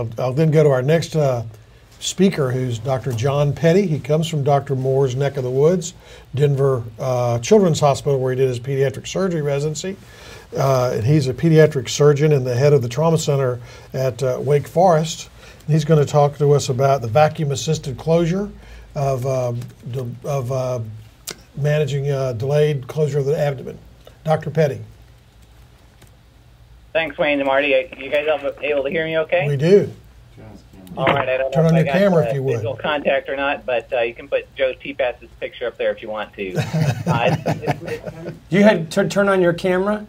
I'll, I'll then go to our next uh, speaker, who's Dr. John Petty. He comes from Dr. Moore's neck of the woods, Denver uh, Children's Hospital, where he did his pediatric surgery residency. Uh, and he's a pediatric surgeon and the head of the trauma center at uh, Wake Forest. And he's going to talk to us about the vacuum assisted closure of, um, of uh, managing uh, delayed closure of the abdomen. Dr. Petty. Thanks, Wayne and Marty. You guys able to hear me okay? We do. All right. I don't Turn know on if your I got camera if you would. visual contact or not, but uh, you can put Joe Tepas's picture up there if you want to. uh, it's, it's, it's, You had to turn on your camera?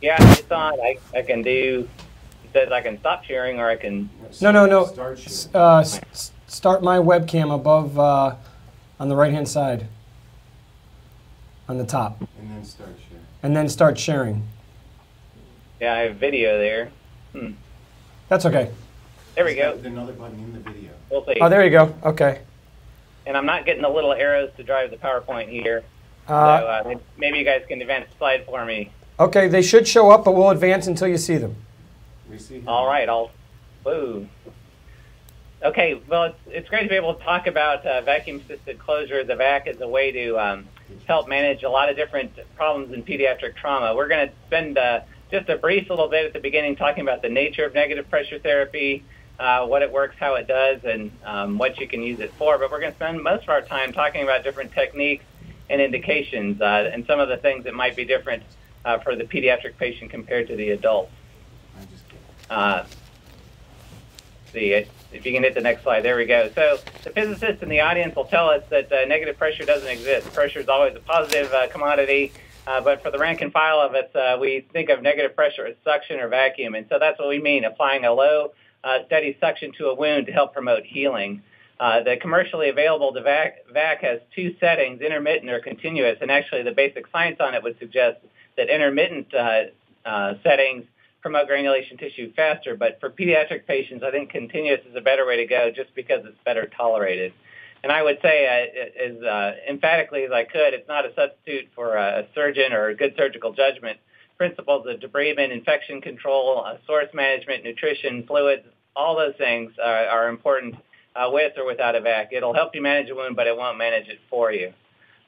yeah, it's on. I, I can do. It says I can stop sharing or I can. No, no, no. Start Uh, s- s- start my webcam above uh, on the right hand side. On the top. And then start sharing. And then start sharing. Yeah, I have video there. Hmm. That's okay. There we go. There's another button in the video. We'll see. Oh, there you go. Okay. And I'm not getting the little arrows to drive the PowerPoint here. so Uh, uh, maybe you guys can advance the slide for me. okay, they should show up, but we'll advance until you see them. We see. Them. All right, I'll. Woo. Okay, well, it's, it's great to be able to talk about uh, vacuum-assisted closure, the VAC, as a way to um, help manage a lot of different problems in pediatric trauma. We're going to spend uh, just a brief little bit at the beginning talking about the nature of negative pressure therapy, uh, what it works, how it does, and um, what you can use it for. But we're going to spend most of our time talking about different techniques and indications uh, and some of the things that might be different uh, for the pediatric patient compared to the adult. Kidding. Uh, see, if you can hit the next slide, there we go. So the physicists in the audience will tell us that uh, negative pressure doesn't exist. Pressure is always a positive uh, commodity, uh, but for the rank and file of us, uh, we think of negative pressure as suction or vacuum, and so that's what we mean, applying a low, uh, steady suction to a wound to help promote healing. Uh, the commercially available VAC, VAC has two settings, intermittent or continuous, and actually the basic science on it would suggest that intermittent uh, uh, settings promote granulation tissue faster, but for pediatric patients, I think continuous is a better way to go just because it's better tolerated. And I would say, uh, as uh, emphatically as I could, it's not a substitute for a surgeon or a good surgical judgment. Principles of debridement, infection control, uh, source management, nutrition, fluids, all those things are, are important uh, with or without a VAC. It'll help you manage a wound, but it won't manage it for you.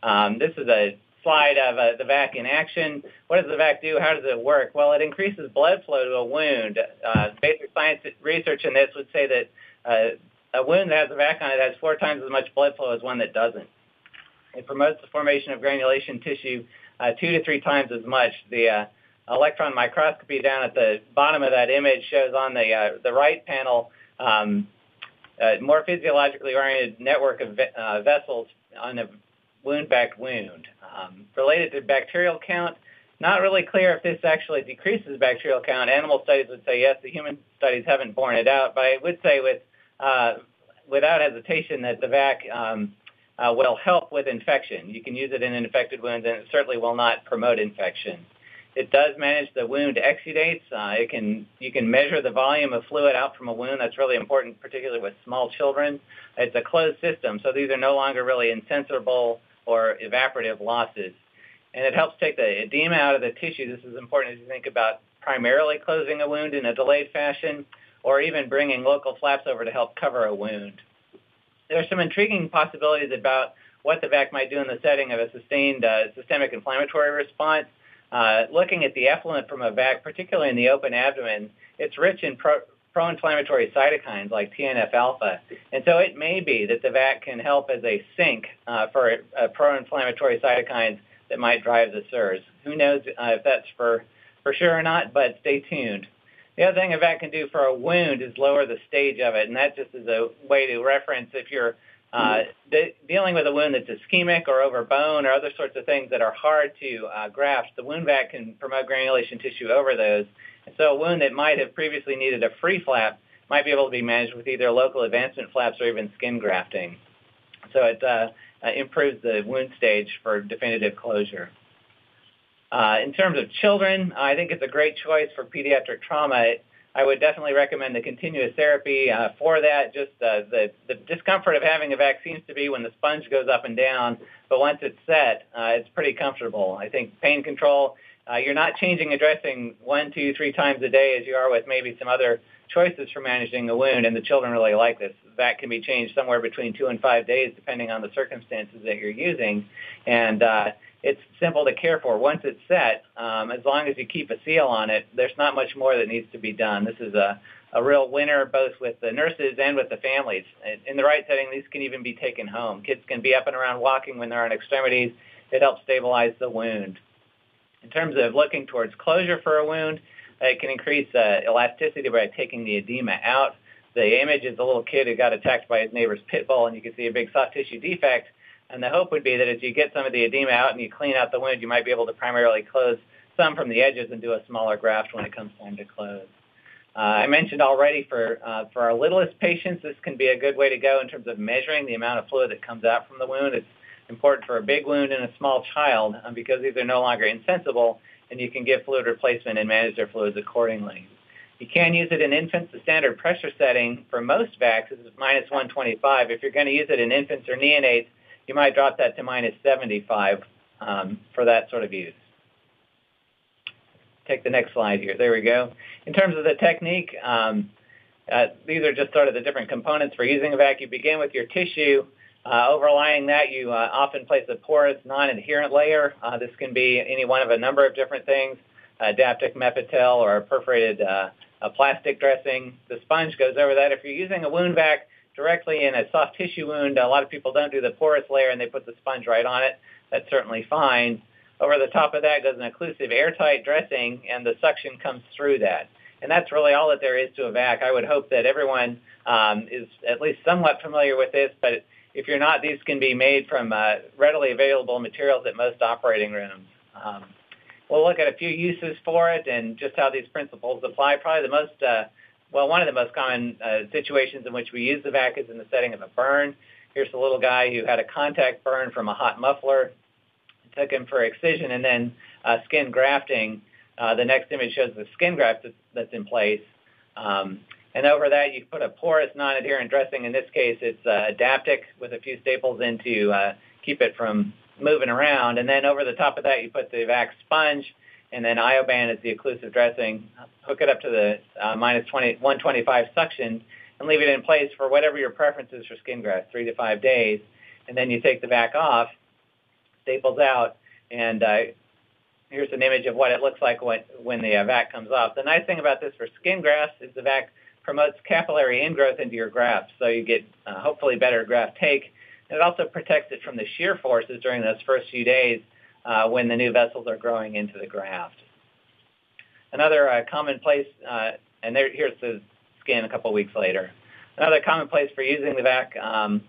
Um, this is a slide of uh, the VAC in action. What does the VAC do? How does it work? Well, it increases blood flow to a wound. Uh, basic science research in this would say that uh, a wound that has a VAC on it has four times as much blood flow as one that doesn't. It promotes the formation of granulation tissue uh, two to three times as much. The uh, electron microscopy down at the bottom of that image shows on the uh, the right panel um, a more physiologically oriented network of uh, vessels on a wound-backed wound. Um, related to bacterial count, not really clear if this actually decreases bacterial count. Animal studies would say yes. The human studies haven't borne it out, but I would say with uh, without hesitation that the VAC um, uh, will help with infection. You can use it in infected wounds, and it certainly will not promote infection. It does manage the wound exudates. Uh, it can you can measure the volume of fluid out from a wound. That's really important, particularly with small children. It's a closed system, so these are no longer really insensible or evaporative losses. And it helps take the edema out of the tissue. This is important as you think about primarily closing a wound in a delayed fashion or even bringing local flaps over to help cover a wound. There are some intriguing possibilities about what the VAC might do in the setting of a sustained uh, systemic inflammatory response. Uh, looking at the effluent from a VAC, particularly in the open abdomen, it's rich in pro- pro-inflammatory cytokines like TNF-alpha. And so it may be that the VAC can help as a sink uh, for uh, pro-inflammatory cytokines that might drive the SIRS. Who knows uh, if that's for, for sure or not, but stay tuned. The other thing a VAC can do for a wound is lower the stage of it, and that just is a way to reference if you're uh, de- dealing with a wound that's ischemic or over bone or other sorts of things that are hard to uh, graft, the wound vac can promote granulation tissue over those. And so a wound that might have previously needed a free flap might be able to be managed with either local advancement flaps or even skin grafting. So it uh, uh, improves the wound stage for definitive closure. Uh, in terms of children, I think it's a great choice for pediatric trauma. I would definitely recommend the continuous therapy uh, for that. Just uh, the, the discomfort of having a vaccine to be when the sponge goes up and down, but once it's set, uh, it's pretty comfortable. I think pain control uh, you're not changing a dressing one, two, three times a day as you are with maybe some other choices for managing a wound, and the children really like this. That can be changed somewhere between two and five days, depending on the circumstances that you're using, and uh, it's simple to care for. Once it's set, um, as long as you keep a seal on it, there's not much more that needs to be done. This is a a real winner both with the nurses and with the families. In the right setting, these can even be taken home. Kids can be up and around walking when they're on extremities. It helps stabilize the wound. In terms of looking towards closure for a wound, it can increase uh, elasticity by taking the edema out. The image is a little kid who got attacked by his neighbor's pit bull, and you can see a big soft tissue defect. And the hope would be that as you get some of the edema out and you clean out the wound, you might be able to primarily close some from the edges and do a smaller graft when it comes time to close. Uh, I mentioned already for uh, for our littlest patients, this can be a good way to go in terms of measuring the amount of fluid that comes out from the wound. It's important for a big wound in a small child um, because these are no longer insensible, and you can give fluid replacement and manage their fluids accordingly. You can use it in infants. The standard pressure setting for most vacs is minus 125. If you're going to use it in infants or neonates, you might drop that to minus 75 um, for that sort of use take the next slide here. There we go. In terms of the technique, um, uh, these are just sort of the different components for using a vac. You begin with your tissue. Uh, overlying that, you uh, often place a porous, non-adherent layer. Uh, this can be any one of a number of different things, Adaptic Mepitel or a perforated uh, a plastic dressing. The sponge goes over that. If you're using a wound vac directly in a soft tissue wound, a lot of people don't do the porous layer and they put the sponge right on it. That's certainly fine. Over the top of that goes an occlusive airtight dressing, and the suction comes through that. And that's really all that there is to a vac. I would hope that everyone um, is at least somewhat familiar with this, but if you're not, these can be made from uh, readily available materials at most operating rooms. Um, we'll look at a few uses for it and just how these principles apply. Probably the most, uh, well, one of the most common uh, situations in which we use the vac is in the setting of a burn. Here's a little guy who had a contact burn from a hot muffler took him for excision and then uh, skin grafting. Uh, the next image shows the skin graft that's, that's in place. Um, and over that, you put a porous, non-adherent dressing. In this case, it's uh, Adaptic with a few staples in to uh, keep it from moving around. And then over the top of that, you put the Vac sponge, and then Ioban is the occlusive dressing. Hook it up to the uh, minus 20, 125 suction and leave it in place for whatever your preference is for skin graft, three to five days. And then you take the vac off staples out. And uh, here's an image of what it looks like when, when the uh, vac comes off. The nice thing about this for skin grafts is the vac promotes capillary ingrowth into your graft, so you get uh, hopefully better graft take. And it also protects it from the shear forces during those first few days uh, when the new vessels are growing into the graft. Another uh, common place, uh, and there, here's the skin a couple weeks later. Another common place for using the vac um,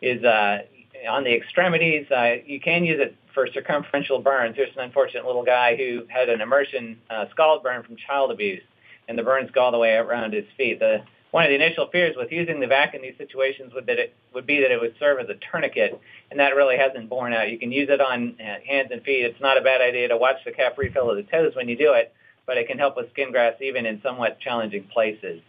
is uh, on the extremities, uh, you can use it for circumferential burns. Here's an unfortunate little guy who had an immersion uh, scald burn from child abuse, and the burns go all the way around his feet. The, one of the initial fears with using the vac in these situations would, that it, would be that it would serve as a tourniquet, and that really hasn't borne out. You can use it on uh, hands and feet. It's not a bad idea to watch the cap refill of the toes when you do it, but it can help with skin grafts even in somewhat challenging places.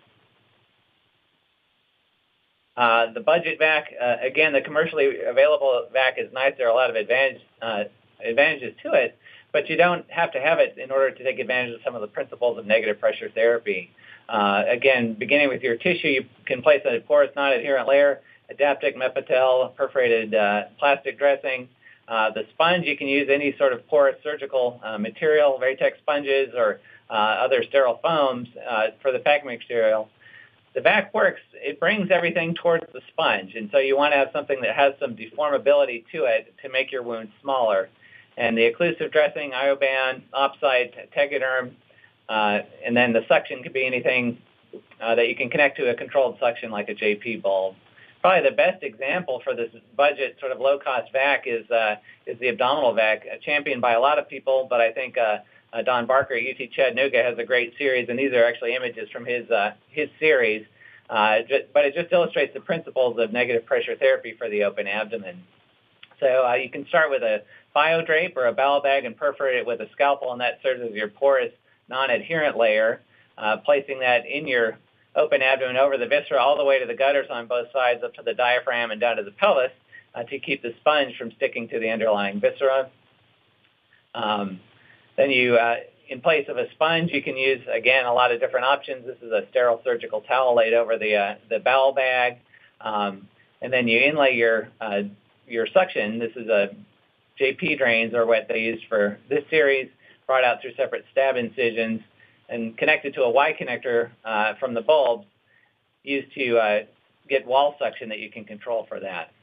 Uh, the budget vac, uh, again, the commercially available vac is nice. There are a lot of advantage, uh, advantages to it, but you don't have to have it in order to take advantage of some of the principles of negative pressure therapy. Uh, again, beginning with your tissue, you can place a porous non-adherent layer, Adaptic Mepitel, perforated uh, plastic dressing. Uh, the sponge, you can use any sort of porous surgical uh, material, Varitech sponges or uh, other sterile foams uh, for the packing material the vac works, it brings everything towards the sponge. And so you want to have something that has some deformability to it to make your wound smaller. And the occlusive dressing, Ioban, Opsite, Tegaderm, uh, and then the suction could be anything uh, that you can connect to a controlled suction like a JP bulb. Probably the best example for this budget sort of low-cost vac is uh, is the abdominal vac, championed by a lot of people, but I think uh, uh, Don Barker at UT Chattanooga has a great series, and these are actually images from his uh, his series. Uh, but it just illustrates the principles of negative pressure therapy for the open abdomen. So uh, you can start with a biodrape or a bowel bag and perforate it with a scalpel, and that serves as your porous, non-adherent layer. Uh, placing that in your open abdomen over the viscera all the way to the gutters on both sides up to the diaphragm and down to the pelvis uh, to keep the sponge from sticking to the underlying viscera. Um, Then you, uh, in place of a sponge, you can use again a lot of different options. This is a sterile surgical towel laid over the uh, the bowel bag, um, and then you inlay your uh, your suction. This is a JP drains are what they used for this series, brought out through separate stab incisions and connected to a Y connector uh, from the bulbs used to uh, get wall suction that you can control for that.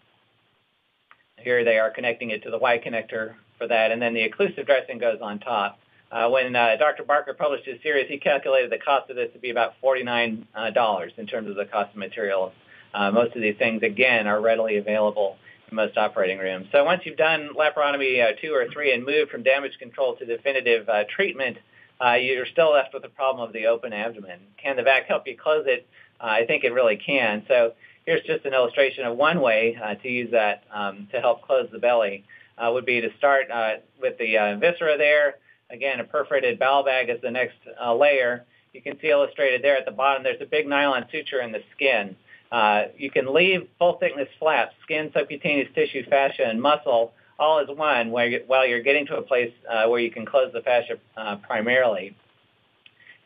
Here they are connecting it to the Y connector for that, and then the occlusive dressing goes on top. Uh, when uh, Dr. Barker published his series, he calculated the cost of this to be about $49 uh, in terms of the cost of materials. Uh, most of these things, again, are readily available most operating rooms. So once you've done laparotomy uh, two or three and moved from damage control to definitive uh, treatment, uh, you're still left with the problem of the open abdomen. Can the VAC help you close it? Uh, I think it really can. So here's just an illustration of one way uh, to use that um, to help close the belly. Uh, would be to start uh, with the uh, viscera there. Again, a perforated bowel bag is the next uh, layer. You can see illustrated there at the bottom, there's a big nylon suture in the skin. Uh, you can leave full thickness flaps, skin, subcutaneous tissue, fascia, and muscle all as one while you're, while you're getting to a place uh, where you can close the fascia uh, primarily.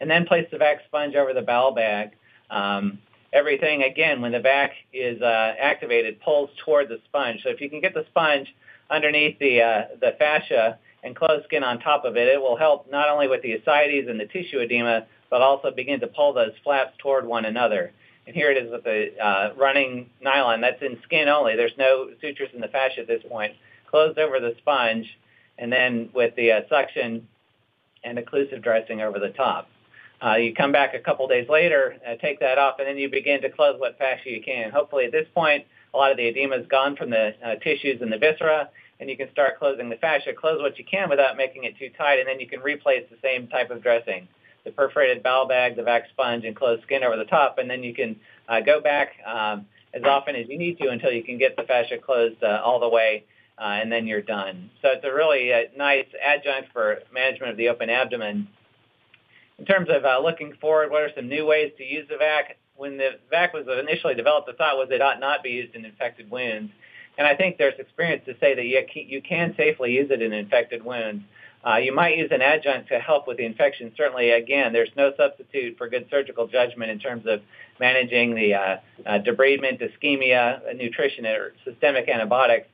And then place the vac sponge over the bowel bag. Um, everything, again, when the vac is uh, activated, pulls toward the sponge. So if you can get the sponge underneath the, uh, the fascia and close skin on top of it, it will help not only with the ascites and the tissue edema, but also begin to pull those flaps toward one another. And here it is with the uh, running nylon. That's in skin only. There's no sutures in the fascia at this point. Closed over the sponge, and then with the uh, suction and occlusive dressing over the top. Uh, you come back a couple days later, uh, take that off, and then you begin to close what fascia you can. Hopefully at this point, a lot of the edema is gone from the uh, tissues and the viscera, and you can start closing the fascia. Close what you can without making it too tight, and then you can replace the same type of dressing the perforated bowel bag, the vac sponge, and closed skin over the top, and then you can uh, go back um, as often as you need to until you can get the fascia closed uh, all the way, uh, and then you're done. So it's a really uh, nice adjunct for management of the open abdomen. In terms of uh, looking forward, what are some new ways to use the vac? When the vac was initially developed, the thought was it ought not be used in infected wounds. And I think there's experience to say that you can safely use it in infected wounds. Uh, you might use an adjunct to help with the infection. Certainly, again, there's no substitute for good surgical judgment in terms of managing the uh, uh, debridement, ischemia, nutrition, or systemic antibiotics.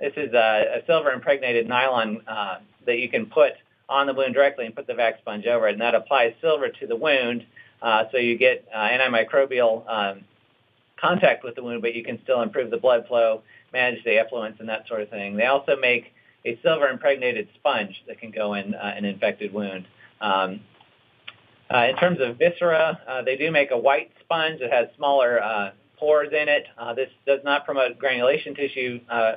This is a, a silver impregnated nylon uh, that you can put on the wound directly and put the vac sponge over it, and that applies silver to the wound, uh, so you get uh, antimicrobial um, contact with the wound, but you can still improve the blood flow, manage the effluents, and that sort of thing. They also make a silver impregnated sponge that can go in uh, an infected wound. Um, uh, in terms of viscera, uh, they do make a white sponge that has smaller uh, pores in it. Uh, this does not promote granulation tissue uh,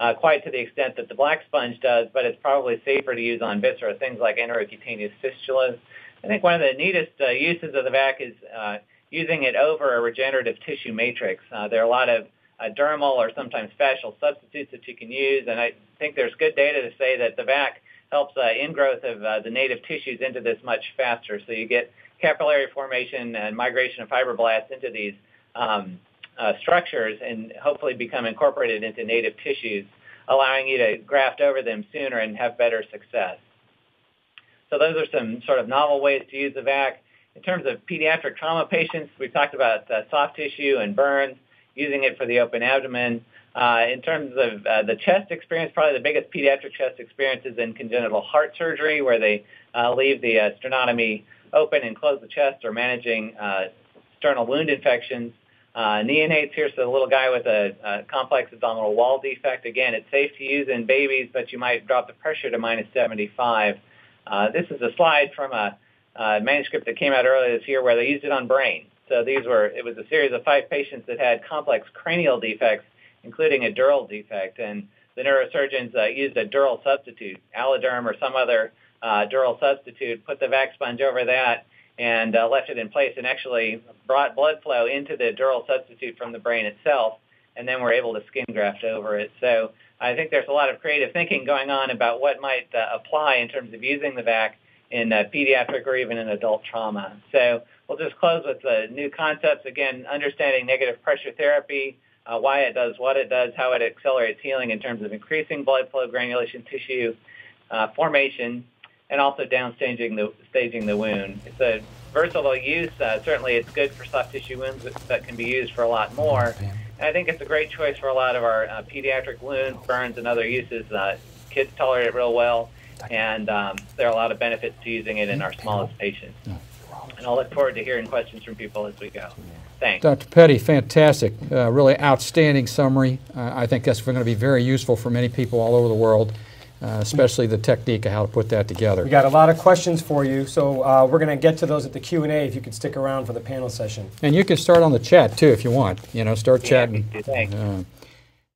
uh, quite to the extent that the black sponge does, but it's probably safer to use on viscera, things like enterocutaneous fistulas. I think one of the neatest uh, uses of the VAC is uh, using it over a regenerative tissue matrix. Uh, there are a lot of uh, dermal or sometimes fascial substitutes that you can use. And I think there's good data to say that the VAC helps uh, ingrowth of uh, the native tissues into this much faster. So you get capillary formation and migration of fibroblasts into these um, uh, structures and hopefully become incorporated into native tissues, allowing you to graft over them sooner and have better success. So those are some sort of novel ways to use the VAC. In terms of pediatric trauma patients, we've talked about uh, soft tissue and burns using it for the open abdomen. Uh, in terms of uh, the chest experience, probably the biggest pediatric chest experience is in congenital heart surgery, where they uh, leave the uh, sternotomy open and close the chest, or managing uh, sternal wound infections. Uh, neonates, here's the little guy with a, a complex abdominal wall defect. Again, it's safe to use in babies, but you might drop the pressure to minus 75. Uh, this is a slide from a, a manuscript that came out earlier this year where they used it on brain. So these were, it was a series of five patients that had complex cranial defects, including a dural defect. And the neurosurgeons uh, used a dural substitute, alloderm or some other uh, dural substitute, put the vac sponge over that and uh, left it in place and actually brought blood flow into the dural substitute from the brain itself and then we're able to skin graft over it. So I think there's a lot of creative thinking going on about what might uh, apply in terms of using the VAC in uh, pediatric or even in adult trauma. So we'll just close with the new concepts. Again, understanding negative pressure therapy, uh, why it does what it does, how it accelerates healing in terms of increasing blood flow, granulation tissue uh, formation, and also downstaging the staging the wound. It's a versatile use. Uh, certainly, it's good for soft tissue wounds that, that can be used for a lot more. And I think it's a great choice for a lot of our uh, pediatric wounds, burns, and other uses. Uh, kids tolerate it real well, and um, there are a lot of benefits to using it in our smallest patients. And I'll look forward to hearing questions from people as we go. Thanks. Dr. Petty, fantastic. Uh, really outstanding summary. Uh, I think that's going to be very useful for many people all over the world, uh, especially the technique of how to put that together. We got a lot of questions for you, so uh, we're going to get to those at the Q&A if you could stick around for the panel session. And you can start on the chat too if you want. You know, start Yeah, chatting. Thanks. Uh,